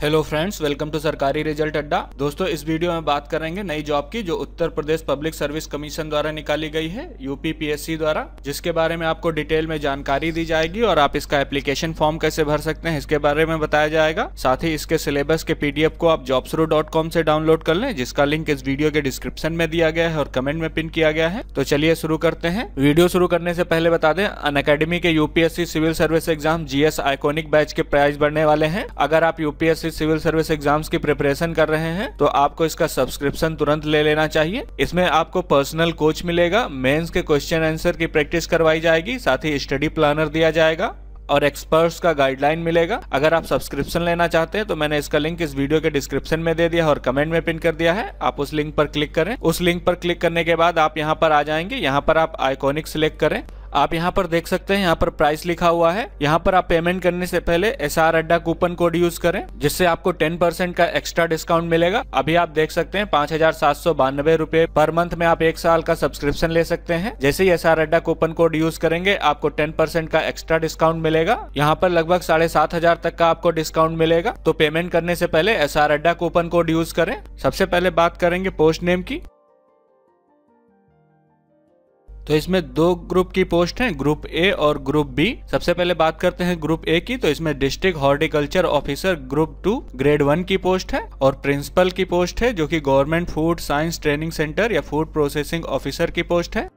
Hello friends welcome to Sarkari Result Adda दोस्तों, इस video में बात करेंगे नई जॉब की जो Uttar Pradesh public service commission द्वारा निकाली गई है यूपी पीएससी द्वारा, जिसके बारे में आपको डिटेल में जानकारी दी जाएगी और आप इसका एप्लीकेशन फॉर्म कैसे भर सकते हैं, इसके बारे में बताया जाएगा। साथ ही इसके सिलेबस के पीडीएफ को आप जॉब्सरू से डाउनलोड कर लें, जिसका लिंक इस वीडियो के डिस्क्रिप्शन में दिया गया है और कमेंट में पिन किया गया है। तो चलिए शुरू करते हैं। वीडियो शुरू करने से पहले बता दें, अन के UPSC civil service exam GS iconic batch के प्राइस बढ़ने वाले हैं। अगर आप यूपीएससी सिविल सर्विस एग्ज़ाम्स की प्रिपरेशन कर रहे हैं तो आपको इसका सब्सक्रिप्शन तुरंत ले लेना चाहिए। इसमें आपको पर्सनल कोच मिलेगा मेंस के क्वेश्चन आंसर की प्रैक्टिस करवाई जाएगी, साथ ही स्टडी प्लानर दिया जाएगा, और एक्सपर्ट्स का गाइडलाइन मिलेगा। अगर आप सब्सक्रिप्शन लेना चाहते हैं तो मैंने इसका लिंक इस वीडियो के डिस्क्रिप्शन में दे दिया और कमेंट में पिन कर दिया है। आप उस लिंक पर क्लिक करें। उस लिंक पर क्लिक करने के बाद आप यहाँ पर आ जाएँगे। यहाँ पर आप आइकॉनिक सिलेक्ट करें। आप यहाँ पर देख सकते हैं, यहाँ पर प्राइस लिखा हुआ है। यहाँ पर आप पेमेंट करने से पहले S R Adda coupon code use करें, जिससे आपको 10 परसेंट का एक्स्ट्रा डिस्काउंट मिलेगा। अभी आप देख सकते हैं, पाँच हज़ार सात सौ बानवे रूपए पर मंथ में आप एक साल का सब्सक्रिप्शन ले सकते हैं। जैसे ही S R Adda coupon code use करेंगे, आपको टेन परसेंट का एक्स्ट्रा डिस्काउंट मिलेगा। यहाँ पर लगभग साढ़े सात हज़ार तक का आपको डिस्काउंट मिलेगा। तो पेमेंट करने से पहले S R Adda coupon code use करें। सबसे पहले बात करेंगे पोस्ट नेम की। तो इसमें दो ग्रुप की पोस्ट हैं ग्रुप ए और ग्रुप बी सबसे पहले बात करते हैं ग्रुप ए की तो इसमें district horticulture officer group two grade one की पोस्ट है और प्रिंसिपल की पोस्ट है, जो कि government food science training centre या फ़ूड प्रोसेसिंग ऑफिसर की पोस्ट है।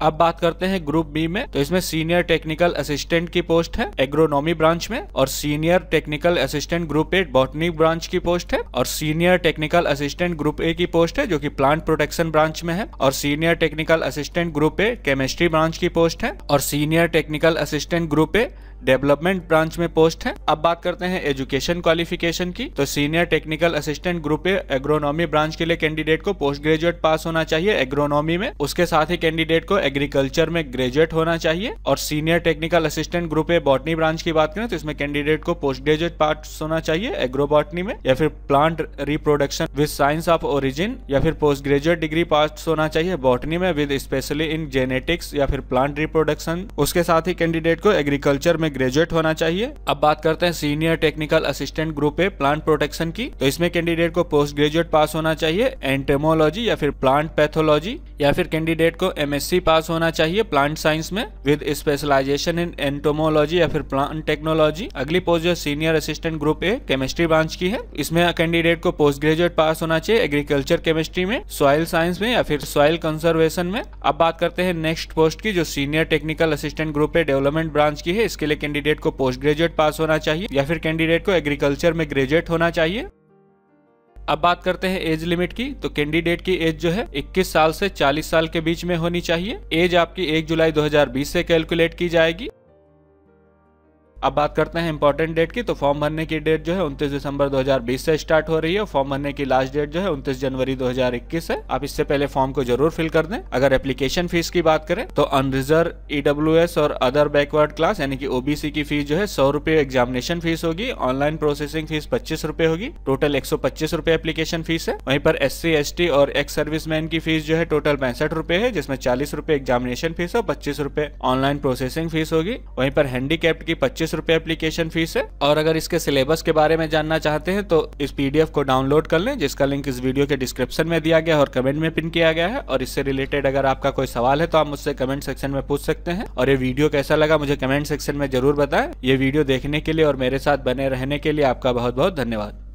अब बात करते हैं ग्रुप बी में। तो इसमें सीनियर टेक्निकल असिस्टेंट की पोस्ट है एग्रोनॉमी ब्रांच में, और senior technical assistant group A botany branch की पोस्ट है, और senior technical assistant group A की पोस्ट है, जो कि प्लांट प्रोटेक्शन ब्रांच में है, और senior technical assistant group A chemistry branch की पोस्ट है, और senior technical assistant group A development branch में पोस्ट है। अब बात करते हैं एजुकेशन क्वालिफिकेशन की। तो senior technical assistant group A agronomy branch के लिए कैंडिडेट को पोस्ट ग्रेजुएट पास होना चाहिए एग्रोनॉमी में। उसके साथ ही कैंडिडेट को एग्रीकल्चर में ग्रेजुएट होना चाहिए। और senior technical assistant group A botany branch की बात करें तो इसमें कैंडिडेट को पोस्ट ग्रेजुएट पार्ट होना चाहिए एग्रो बॉटनी में, या फिर plant reproduction with science of origin या फिर पोस्ट ग्रेजुएट डिग्री पास होना चाहिए बॉटनी में विद स्पेशली इन जेनेटिक्स या फिर प्लांट रिप्रोडक्शन उसके साथ ही कैंडिडेट को एग्रीकल्चर में ग्रेजुएट होना चाहिए। अब बात करते हैं senior technical assistant group A plant protection की। तो इसमें कैंडिडेट को पोस्ट ग्रेजुएट पास होना चाहिए एंटेमोलॉजी या फिर प्लांट पैथोलॉजी या फिर कैंडिडेट को एमएससी पास होना चाहिए प्लांट साइंस में विद स्पेशलाइजेशन इन एंटोमोलॉजी या फिर प्लांट टेक्नोलॉजी अगली पोस्ट जो senior assistant group A chemistry branch की है। इसमें कैंडिडेट को पोस्ट ग्रेजुएट पास होना चाहिए एग्रीकल्चर केमिस्ट्री में सॉइल साइंस में या फिर सॉइल कंजर्वेशन में। अब बात करते हैं नेक्स्ट पोस्ट की जो senior technical assistant group A development branch की है। इसके लिए कैंडिडेट को पोस्ट ग्रेजुएट पास होना चाहिए या फिर कैंडिडेट को एग्रीकल्चर में ग्रेजुएट होना चाहिए। अब बात करते हैं एज लिमिट की। तो कैंडिडेट की एज जो है 21 साल से 40 साल के बीच में होनी चाहिए। एज आपकी 1 जुलाई 2020 से कैलकुलेट की जाएगी। अब बात करते हैं इंपॉर्टेंट डेट की तो फॉर्म भरने की डेट जो है उनतीस दिसंबर 2020 से स्टार्ट हो रही है। फॉर्म भरने की लास्ट डेट जो है उनतीस जनवरी 2021 है आप इससे पहले फॉर्म को ज़रूर फिल कर दें। अगर एप्लीकेशन फ़ीस की बात करें तो अनरिजर्व ईडब्ल्यू और अदर बैकवर्ड क्लास यानी कि ओबीसी की फ़ीस जो है सौ रुपए एग्जामिनेशन फ़ीस होगी। ऑनलाइन प्रोसेसिंग फ़ीस पच्चीस होगी। टोटल एक सौ पच्चीस एप्लीकेशन फ़ीस है। वहीं पर एस सी और एक्स सर्विसमैन की फ़ीस जो है टोटल पैंसठ है, जिसमें चालीस एग्जामिनेशन फ़ीस और पच्चीस ऑनलाइन प्रोसेसिंग फ़ीस होगी। वहीं पर हैंडीकेप्ट की पच्चीस रूपए एप्लीकेशन फ़ीस है। और अगर इसके सिलेबस के बारे में जानना चाहते हैं तो इस पीडीएफ को डाउनलोड कर लें, जिसका लिंक इस वीडियो के डिस्क्रिप्शन में दिया गया और कमेंट में पिन किया गया है। और इससे रिलेटेड अगर आपका कोई सवाल है तो आप मुझसे कमेंट सेक्शन में पूछ सकते हैं। और ये वीडियो कैसा लगा, मुझे कमेंट सेक्शन में ज़रूर बताएँ। ये वीडियो देखने के लिए और मेरे साथ बने रहने के लिए आपका बहुत बहुत धन्यवाद।